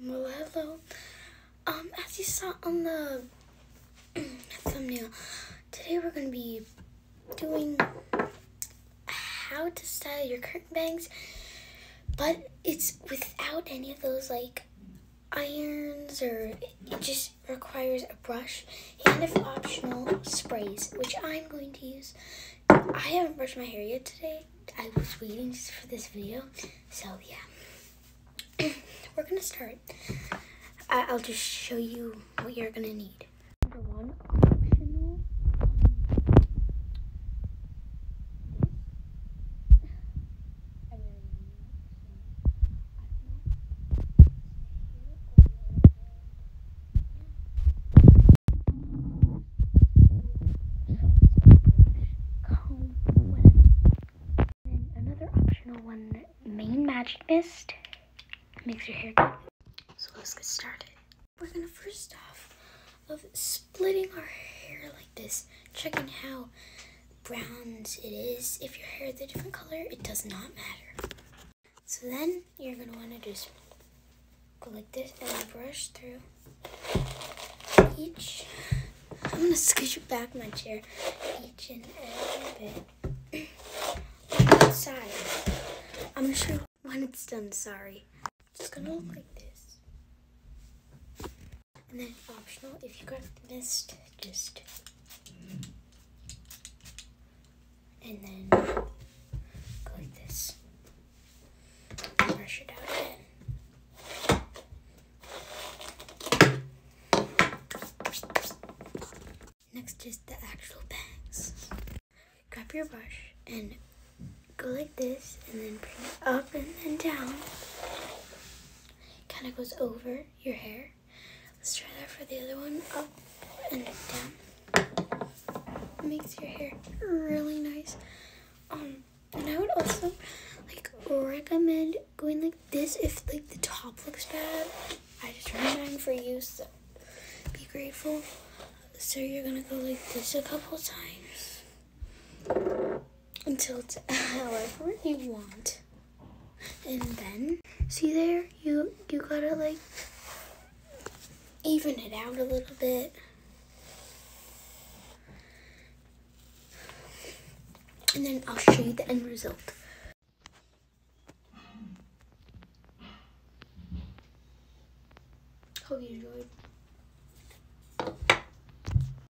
Well, hello. Um, as you saw on the thumbnail, today we're gonna be doing how to style your curtain bangs, but it's without any of those like irons or it just requires a brush and if optional sprays, which I'm going to use. I haven't brushed my hair yet today. I was waiting for this video, so yeah. We're gonna start. I- I'll just show you what you're gonna need. Number one, optional. One, Main Magic Mist. Makes your hair good. So let's get started. We're gonna first off of splitting our hair like this, checking how browns it is. If your hair is a different color, it does not matter. So then you're gonna wanna just go like this and brush through each. I'm gonna scooch back my chair each and every bit on side. I'm you when it's done, sorry. It's gonna look like this. And then optional, if you got the mist, just and then go like this. Brush it out again. Next is the actual bangs. Grab your brush and go like this and then bring it up and then down. Kind of goes over your hair. Let's try that for the other one. Up and down. Makes your hair really nice. Um, and I would also like recommend going like this if like the top looks bad. I just mine for you, so be grateful. So you're gonna go like this a couple times until it's however you want and then see there? You you gotta like even it out a little bit. And then I'll show you the end result. Hope you enjoyed.